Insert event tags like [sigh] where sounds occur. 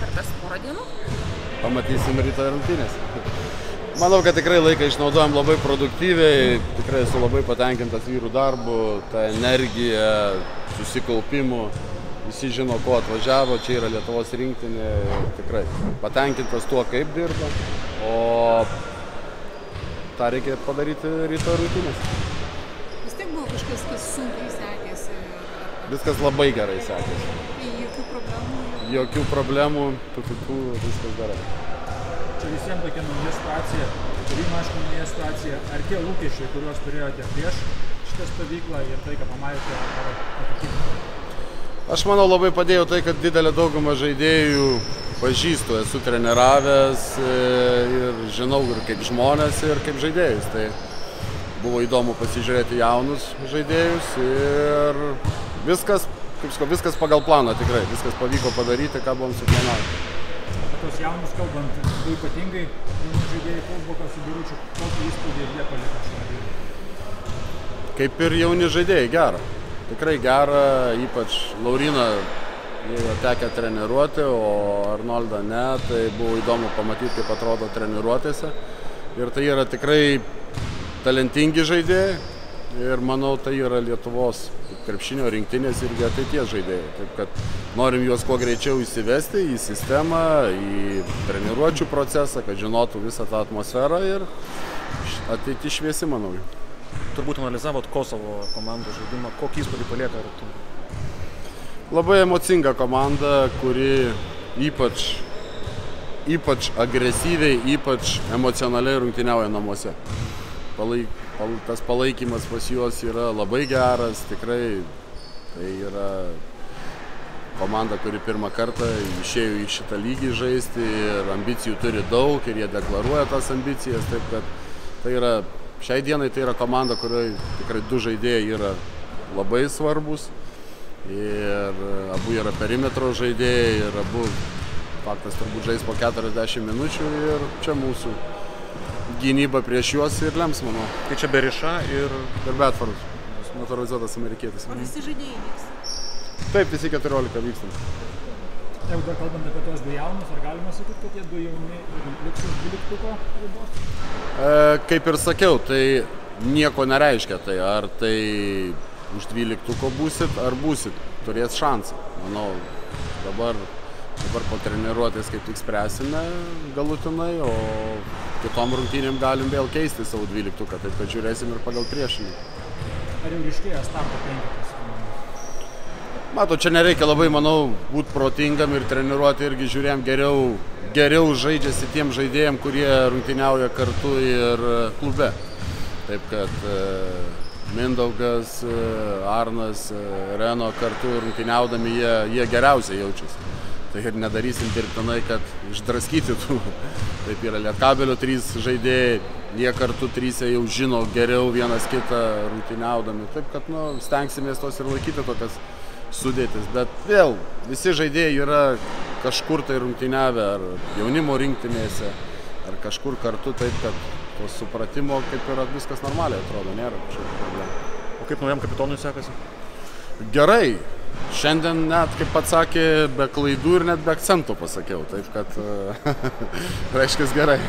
per tas porą dienų? Pamatysim rytoj rungtynės. [laughs] Manau, kad tikrai laiką išnaudojam labai produktyviai, tikrai esu labai patenkintas vyrų darbu, tą energiją, susikaupimu. Visi žino, ko atvažiavo, čia yra Lietuvos rinktinė, tikrai patenkintas tuo, kaip dirba, o tą reikia padaryti rytoj rungtynės. Vis tiek buvo kažkas, kas sunkiai sekėsi. Viskas labai gerai sekėsi. Tai jokių problemų. Jokių problemų, tų kitų viskas gerai. Čia visiems tokia nauja situacija, turim aišku nauja situacija. Ar tie lūkesčiai, kuriuos turėjote prieš šitą stovyklą ir tai, ką pamatėte, ar atitiko? Aš manau labai padėjo tai, kad didelė dauguma žaidėjų pažįstu, esu treniravęs e, ir žinau ir kaip žmonės, ir kaip žaidėjus. Tai buvo įdomu pasižiūrėti jaunus žaidėjus ir viskas, kaip sakau, viskas pagal planą tikrai, viskas pavyko padaryti, ką buvom suplanavę. Tos jaunus kalbant, du ypatingai jauni žaidėjai Kulbokas su Biručiu, kokį įspūdį jie paliko šitą dieną? Kaip ir jauni žaidėjai, gera. Tikrai gera, ypač Laurina yra tekę treniruoti, o Arnoldą ne, tai buvo įdomu pamatyti, kaip atrodo treniruotėse. Ir tai yra tikrai talentingi žaidėjai ir manau, tai yra Lietuvos krepšinio rinktinės irgi ateities žaidėjai. Taip kad norim juos kuo greičiau įsivesti į sistemą, į treniruočių procesą, kad žinotų visą tą atmosferą ir ateiti šviesi, manau. Turbūt analizavot Kosovo komandos žaidimą, kokį įspūdį palieka tu? Labai emocinga komanda, kuri ypač, ypač agresyviai, ypač emocionaliai rungtyniauja namuose. Palaik, pal, tas palaikymas pas juos yra labai geras, tikrai tai yra komanda, kuri pirmą kartą išėjo į šitą lygį žaisti ir ambicijų turi daug ir jie deklaruoja tas ambicijas, taip kad tai yra, šiai dienai tai yra komanda, kurioje tikrai du žaidėjai yra labai svarbus ir abu yra perimetro žaidėjai ir abu faktas turbūt žais po 40 minučių ir čia mūsų gynyba prieš juos ir lems, manau. Tai čia Beriša ir... Ir Betfordus, naturalizuotas amerikietis. O visi žaidėjai vyks. Taip, visi 14 vykstant. Jeigu dar kalbant apie tos du jaunus, ar galima sakyti, kad tie du jauni liks už 12 ribos? E, kaip ir sakiau, tai nieko nereiškia tai, ar tai už 12 būsit ar būsit, turės šansą. Manau, dabar, dabar po treniruotės kaip tik spręsime galutinai, o kitom rungtynėm galim vėl keisti savo 12, taip kad žiūrėsim ir pagal priešininką. Ar jau ryškėja starto komandos? Mato, čia nereikia labai, manau, būti protingam ir treniruoti irgi žiūrėjom geriau, geriau žaidžiasi tiem žaidėjim, kurie rungtyniauja kartu ir klube. Taip kad e, Mindaugas, Arnas, Reno kartu rungtyniaudami jie, jie geriausiai jaučiasi. Tai ir nedarysim dirbtinai, kad išdraskyti tų. Taip yra Lietkabelio trys žaidėjai, jie kartu trys jau žino geriau vienas kitą rungtyniaudami. Taip kad nu, stengsimės tos ir laikyti tokias sudėtis. Bet vėl, visi žaidėjai yra kažkur tai rungtyniavę, ar jaunimo rinktinėse, ar kažkur kartu taip, kad to supratimo kaip yra viskas normaliai atrodo, nėra kažkokių problemų. O kaip naujam kapitonui sekasi? Gerai. Šiandien net, kaip pats sakė, be klaidų ir net be akcentų pasakiau, taip kad [laughs] reiškia gerai.